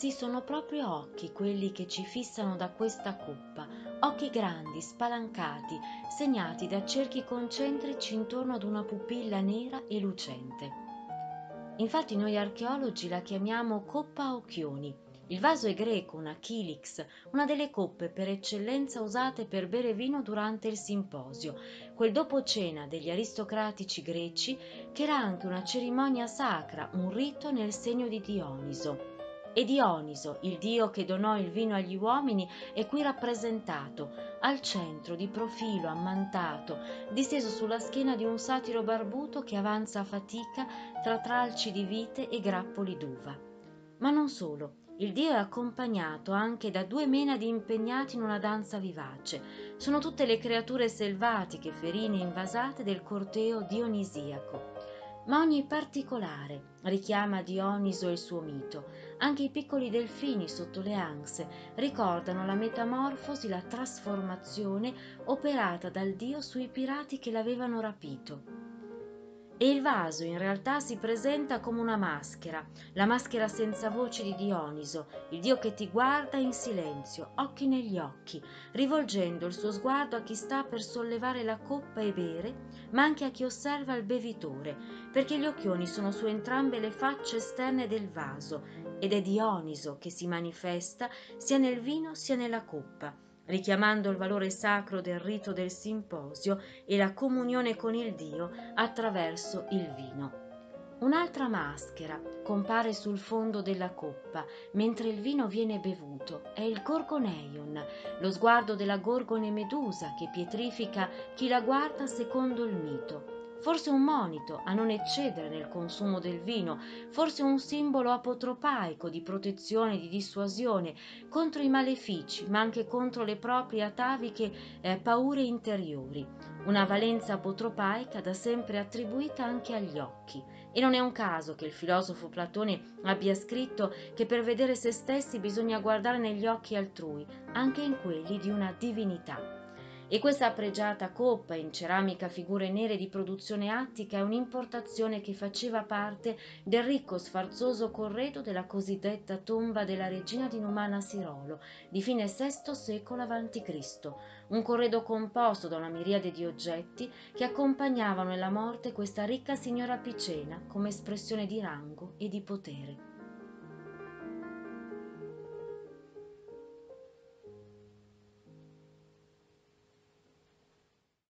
Sì, sono proprio occhi quelli che ci fissano da questa coppa, occhi grandi, spalancati, segnati da cerchi concentrici intorno ad una pupilla nera e lucente. Infatti noi archeologi la chiamiamo coppa a occhioni. Il vaso è greco, una chilix, una delle coppe per eccellenza usate per bere vino durante il simposio, quel dopo cena degli aristocratici greci che era anche una cerimonia sacra, un rito nel segno di Dioniso. E Dioniso, il dio che donò il vino agli uomini, è qui rappresentato, al centro, di profilo, ammantato, disteso sulla schiena di un satiro barbuto che avanza a fatica tra tralci di vite e grappoli d'uva. Ma non solo, il dio è accompagnato anche da due menadi impegnati in una danza vivace. Sono tutte le creature selvatiche, ferine invasate del corteo dionisiaco ma ogni particolare richiama Dioniso e il suo mito. Anche i piccoli delfini sotto le anse ricordano la metamorfosi, la trasformazione operata dal dio sui pirati che l'avevano rapito. E il vaso in realtà si presenta come una maschera, la maschera senza voce di Dioniso, il dio che ti guarda in silenzio, occhi negli occhi, rivolgendo il suo sguardo a chi sta per sollevare la coppa e bere, ma anche a chi osserva il bevitore, perché gli occhioni sono su entrambe le facce esterne del vaso, ed è Dioniso che si manifesta sia nel vino sia nella coppa richiamando il valore sacro del rito del simposio e la comunione con il Dio attraverso il vino. Un'altra maschera compare sul fondo della coppa mentre il vino viene bevuto. È il Gorgoneion, lo sguardo della Gorgone Medusa che pietrifica chi la guarda secondo il mito forse un monito a non eccedere nel consumo del vino, forse un simbolo apotropaico di protezione, di dissuasione contro i malefici, ma anche contro le proprie ataviche eh, paure interiori. Una valenza apotropaica da sempre attribuita anche agli occhi. E non è un caso che il filosofo Platone abbia scritto che per vedere se stessi bisogna guardare negli occhi altrui, anche in quelli di una divinità. E questa pregiata coppa in ceramica figure nere di produzione attica è un'importazione che faceva parte del ricco sfarzoso corredo della cosiddetta tomba della regina di Numana Sirolo di fine VI secolo a.C., un corredo composto da una miriade di oggetti che accompagnavano nella morte questa ricca signora Picena come espressione di rango e di potere.